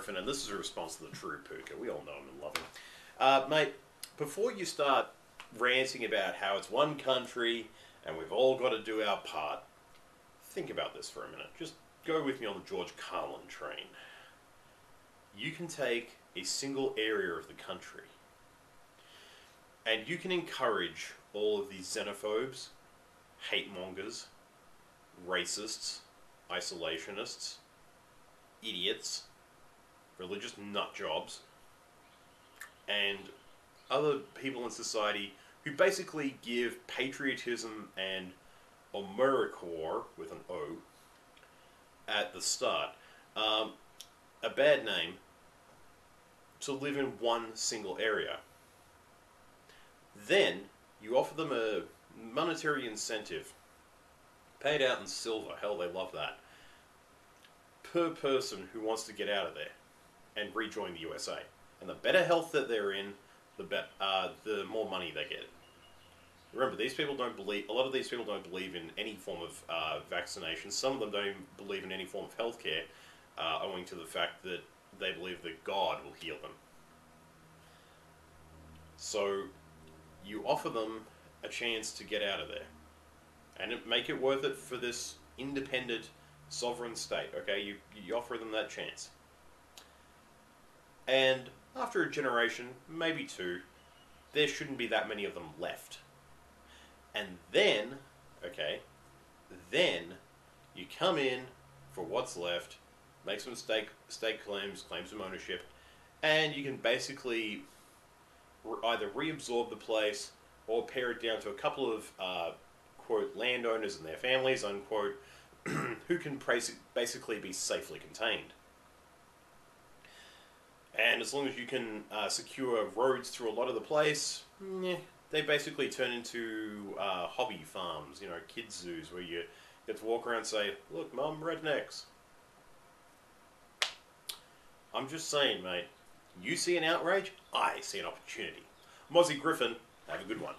Griffin, and this is a response to the true Puka. We all know him and love him. Uh, mate, before you start ranting about how it's one country and we've all got to do our part, think about this for a minute. Just go with me on the George Carlin train. You can take a single area of the country and you can encourage all of these xenophobes, hate mongers, racists, isolationists, idiots, religious nut jobs, and other people in society who basically give patriotism and AmeriCorps with an O at the start um, a bad name to live in one single area. Then you offer them a monetary incentive, paid out in silver. Hell, they love that. Per person who wants to get out of there and rejoin the USA. And the better health that they're in, the uh, the more money they get. Remember, these people don't believe. A lot of these people don't believe in any form of uh, vaccination. Some of them don't even believe in any form of healthcare, uh, owing to the fact that they believe that God will heal them. So, you offer them a chance to get out of there, and make it worth it for this independent, sovereign state. Okay, you you offer them that chance, and after a generation, maybe two, there shouldn't be that many of them left. And then, okay, then you come in for what's left, make some stake stake claims, claim some ownership, and you can basically re- either reabsorb the place or pare it down to a couple of uh, quote landowners and their families unquote who can basi- basically be safely contained. And as long as you can uh, secure roads through a lot of the place, they basically turn into uh, hobby farms, you know, kids zoos where you get to walk around and say, "Look, mum, rednecks." I'm just saying, mate. You see an outrage, I see an opportunity. Aussie Griffin, have a good one.